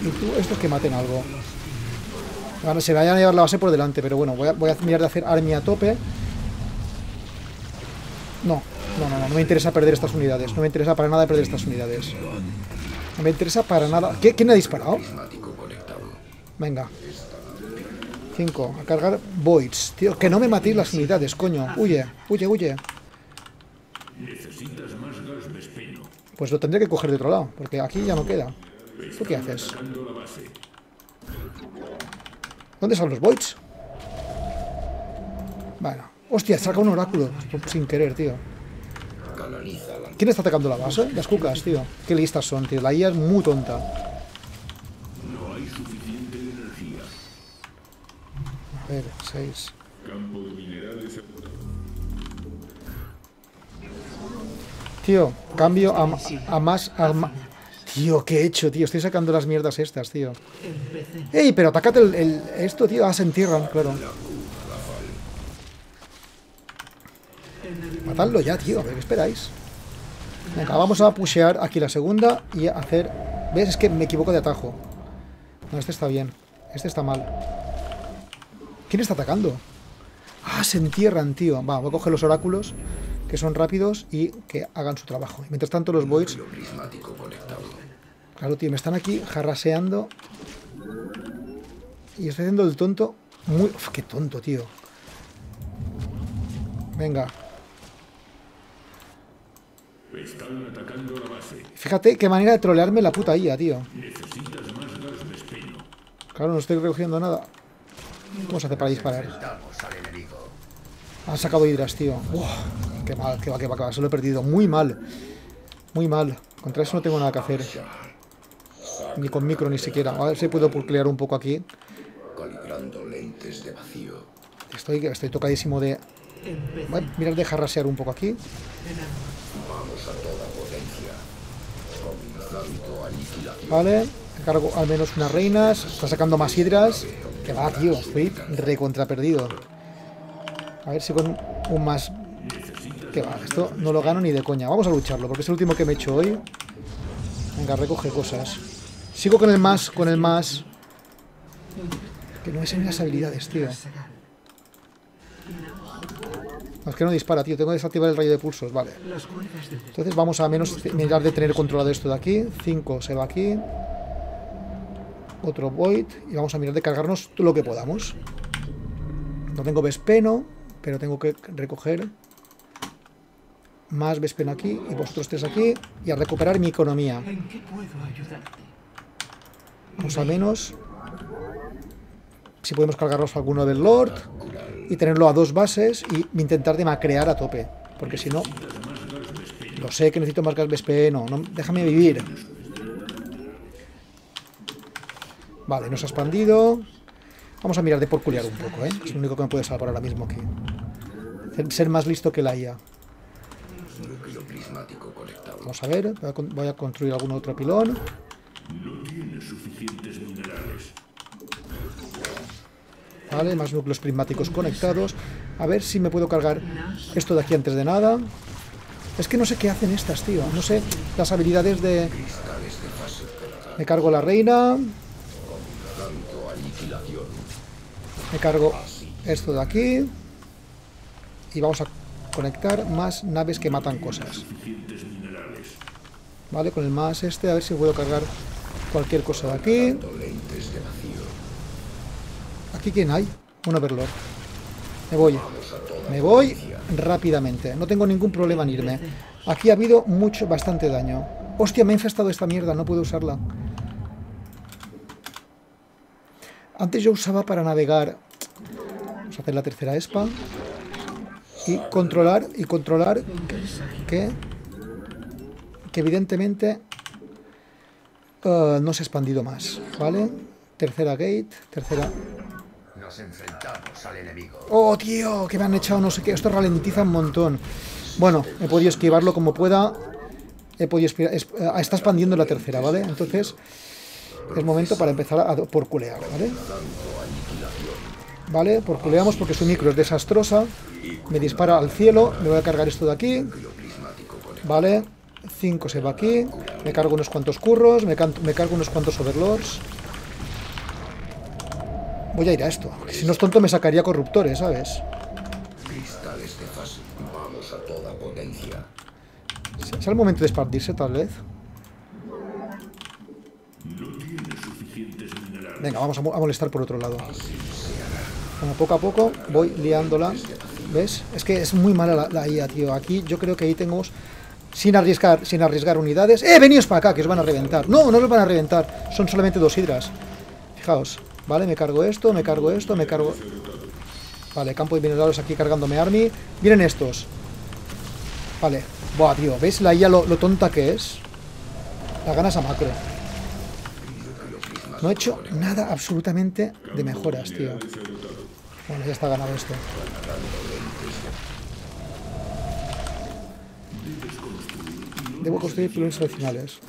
Y tú, estos que maten algo. Bueno, se vayan a llevar la base por delante, pero bueno, voy a, voy a mirar de hacer army a tope. No, no, no, no, no me interesa perder estas unidades. No me interesa para nada perder estas unidades. Me interesa para nada. ¿Qué- ¿Quién ha disparado? Venga. 5. A cargar voids. Tío, que no me matéis las unidades, coño. Huye, huye, huye. Pues lo tendré que coger de otro lado, porque aquí ya no queda. ¿Tú qué haces? ¿Dónde están los voids? Bueno. Hostia, saca un oráculo. Sin querer, tío. ¿Quién está atacando la base? Las cucas, tío. Qué listas son, tío. La IA es muy tonta. No hay suficiente energía. A ver, 6. Campo de minerales agotado. Tío, cambio a, más... Tío, ¿qué he hecho, tío? Estoy sacando las mierdas estas, tío. ¡Ey, pero atacate el, el- esto, tío! Ah, se entierran, claro. Matadlo ya, tío. A ver, ¿qué esperáis? Venga, vamos a pushear aquí la segunda y a hacer... ¿Ves? Es que me equivoco de atajo. No, este está bien. Este está mal. ¿Quién está atacando? Ah, se entierran, tío. Va, voy a coger los oráculos, que son rápidos y que hagan su trabajo. Y mientras tanto los voids... Claro, tío, me están aquí jarraseando. Y estoy haciendo el tonto. Muy... Uf, qué tonto, tío. Venga. Están atacando la base. Fíjate qué manera de trolearme la puta IA, tío. Necesitas más gas vespeno. Claro, no estoy recogiendo nada. ¿Cómo se hace para disparar? Han sacado hidras, tío. Uf, qué mal, qué va, qué va, qué va. Se lo he perdido. Muy mal. Muy mal. Contra eso no tengo nada que hacer. Ni con micro ni siquiera. A ver si puedo pulclear un poco aquí. calibrando lentes de vacío. Estoy, estoy tocadísimo de... Voy a mirar de jarrasear un poco aquí. Vale. Cargo al menos unas reinas. Está sacando más hidras. Que va, tío. Estoy recontra perdido. A ver si con un más... Que va, esto no lo gano ni de coña. Vamos a lucharlo, porque es el último que me he hecho hoy. Venga, recoge cosas. Sigo con el más, con el más. Que no me salen las habilidades, tío. Es que no dispara, tío. Tengo que desactivar el rayo de pulsos. Vale. Entonces vamos a menos mirar de tener controlado esto de aquí. 5 se va aquí. Otro Void. Y vamos a mirar de cargarnos lo que podamos. No tengo Vespeno, pero tengo que recoger más Vespeno aquí y vosotros tres aquí. Y a recuperar mi economía. Vamos a menos. Si podemos cargarnos alguno del Lord. Y tenerlo a dos bases y intentar de macrear a tope. Porque si no... Lo sé que necesito más gas Vespeno. No, déjame vivir. Vale, nos ha expandido. Vamos a mirar de porculear un poco, ¿eh? Es lo único que me puede salvar ahora mismo aquí. Ser- más listo que la IA. Vamos a ver. Voy a, construir algún otro pilón. No tienes suficientes minerales. Vale, más núcleos prismáticos conectados. A ver si me puedo cargar esto de aquí antes de nada. Es que no sé qué hacen estas, tío. No sé las habilidades de... Me cargo la reina. Me cargo esto de aquí. Y vamos a conectar más naves que matan cosas. Vale, con el más este, a ver si puedo cargar cualquier cosa de aquí. ¿Aquí quién hay? Un Overlord. Me voy. Me voy rápidamente. No tengo ningún problema en irme. Aquí ha habido mucho, bastante daño. Hostia, me ha infestado esta mierda. No puedo usarla. Antes yo usaba para navegar... Vamos a hacer la tercera espa. Y controlar, y controlar que... Que evidentemente... Uh, no se ha expandido más, ¿vale? Tercera gate, tercera... Enfrentamos al enemigo. ¡Oh, tío! Que me han echado no sé qué. Esto ralentiza un montón. Bueno, he podido esquivarlo como pueda. He podido eh, está expandiendo la tercera, ¿vale? Entonces, es momento para empezar a porculear, ¿vale? Vale, porculeamos porque su micro es desastrosa. Me dispara al cielo. Me voy a cargar esto de aquí. Vale. 5 se va aquí. Me cargo unos cuantos curros. Me, me cargo unos cuantos overlords. Voy a ir a esto. porque Si no es tonto me sacaría corruptores, ¿sabes? Cristales de fase. Vamos a toda potencia. ¿Es el momento de expandirse, tal vez? Venga, vamos a, mo- a molestar por otro lado. Bueno, poco a poco voy liándola. ¿Ves? Es que es muy mala la, la IA, tío. Aquí yo creo que ahí tengo... Sin arriesgar, sin arriesgar unidades. ¡Eh, veníos para acá! Que os van a reventar. No, no los van a reventar. Son solamente dos hidras. Fijaos. Vale, me cargo esto, me cargo esto, me cargo... Vale, campo de minerales aquí cargándome army. Vienen estos. Vale. Buah, tío. ¿Veis la IA lo, tonta que es? La ganas a macro. No he hecho nada absolutamente de mejoras, tío. Bueno, ya está ganado esto. Debo construir pylons adicionales.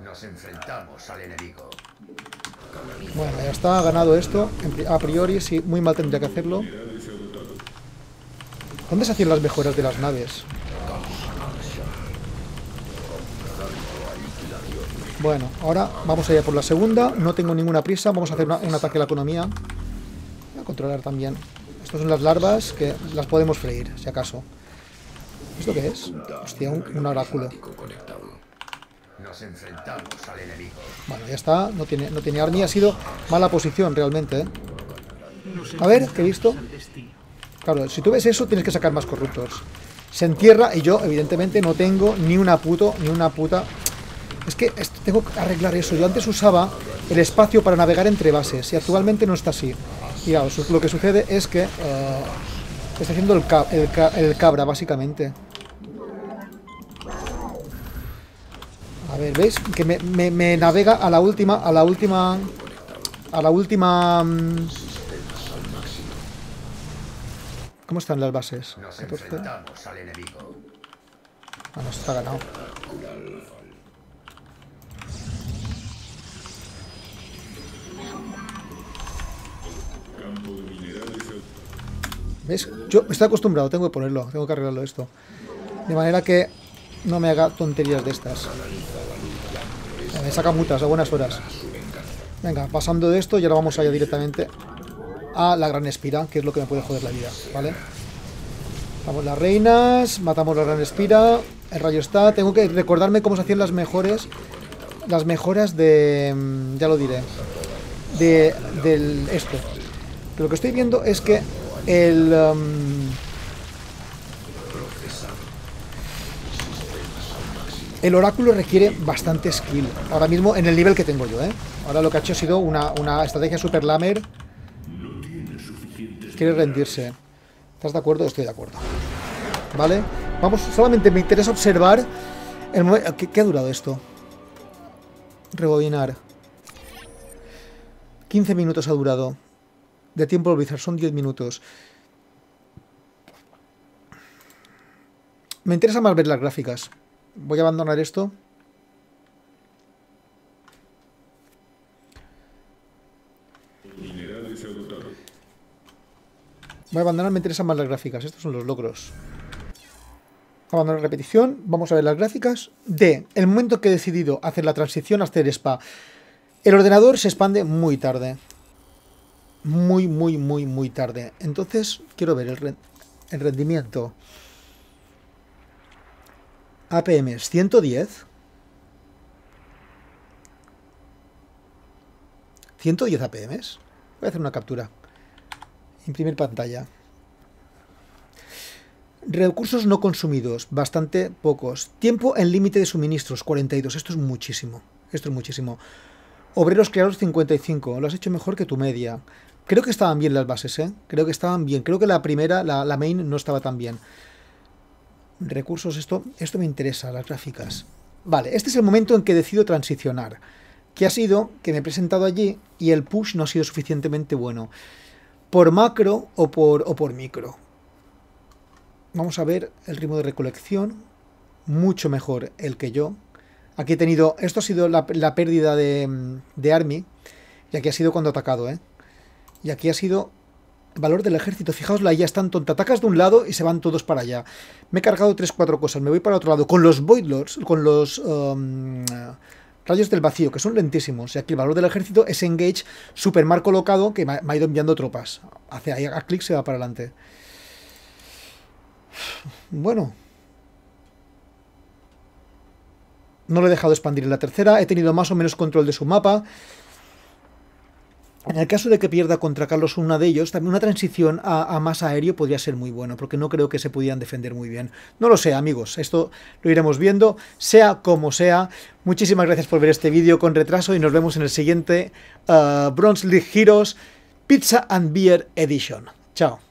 Nos enfrentamos al enemigo. Bueno, ya está, ganado esto. A priori, sí, muy mal tendría que hacerlo. ¿Dónde se hacían las mejoras de las naves? Bueno, ahora vamos a ir a por la segunda. No tengo ninguna prisa. Vamos a hacer una- un ataque a la economía. Voy a controlar también. Estas son las larvas que las podemos freír, si acaso. ¿Esto qué es? Hostia, un, un oráculo. Bueno, ya está. No tiene, no. Ha sido mala posición realmente, ¿eh? A ver, ¿qué he visto? Claro, si tú ves eso, tienes que sacar más corruptos. Se entierra y yo, evidentemente, no tengo ni una puto, ni una puta... Es que tengo que arreglar eso. Yo antes usaba el espacio para navegar entre bases y actualmente no está así. Y lo que sucede es que eh, está haciendo el, el el cabra, básicamente. A ver, ¿veis? Que me, me- me navega a la última, a la última, a la última... mm, ¿Cómo están las bases? Nos 14. enfrentamos al enemigo. Ah, no, está ganado. ¿Ves? Yo estoy acostumbrado, tengo que ponerlo, tengo que arreglarlo esto. De manera que no me haga tonterías de estas. Me saca mutas a buenas horas. Venga, pasando de esto, ya lo vamos allá directamente a la gran espira, que es lo que me puede joder la vida, ¿vale? Vamos las reinas, matamos la gran espira, el rayo está. Tengo que recordarme cómo se hacían las mejores, las mejoras de, mm, ya lo diré, de del esto. Pero lo que estoy viendo es que el um, el oráculo requiere bastante skill. Ahora mismo en el nivel que tengo yo, ¿eh? Ahora lo que ha hecho ha sido una, una estrategia super lamer. Quiere rendirse. ¿Estás de acuerdo? Estoy de acuerdo. ¿Vale? Vamos, solamente me interesa observar el momen- ¿Qué, qué ha durado esto? Rebobinar. 15 minutos ha durado. De tiempo olvidar, son 10 minutos. Me interesa más ver las gráficas. Voy a abandonar esto. Voy a abandonar, me interesan más las gráficas. Estos son los logros. Abandonar repetición. Vamos a ver las gráficas. D. El momento que he decidido hacer la transición a hacer spa. El ordenador se expande muy tarde. Muy, muy, muy, muy tarde. Entonces, quiero ver el, el rendimiento. APM 110. 110 APM. Voy a hacer una captura. Imprimir pantalla. Recursos no consumidos, bastante pocos. Tiempo en límite de suministros, 42. Esto es muchísimo. Esto es muchísimo. Obreros creados, 55. Lo has hecho mejor que tu media. Creo que estaban bien las bases, ¿eh? Creo que estaban bien. Creo que la primera, la, la main, no estaba tan bien. Recursos, esto, esto me interesa, las gráficas. Vale, este es el momento en que decido transicionar. Que ha sido que me he presentado allí y el push no ha sido suficientemente bueno. Por macro o por, o por micro. Vamos a ver el ritmo de recolección. Mucho mejor el que yo. Aquí he tenido... Esto ha sido la, pérdida de, de Army. Y aquí ha sido cuando ha atacado, ¿eh? Y aquí ha sido valor del ejército. Fijaos, la ya están tonta. Atacas de un lado y se van todos para allá. Me he cargado 3-4 cosas. Me voy para otro lado. Con los Void Lords, con los um, rayos del vacío, que son lentísimos. Y aquí el valor del ejército es engage super mal colocado que me ha ido enviando tropas. Hace ahí a clic se va para adelante. Bueno. No lo he dejado expandir en la tercera. He tenido más o menos control de su mapa. En el caso de que pierda contra Carlos una de ellos, también una transición a, más aéreo podría ser muy bueno, porque no creo que se pudieran defender muy bien. No lo sé, amigos, esto lo iremos viendo, sea como sea. Muchísimas gracias por ver este vídeo con retraso y nos vemos en el siguiente uh, Bronze League Heroes Pizza and Beer Edition. Chao.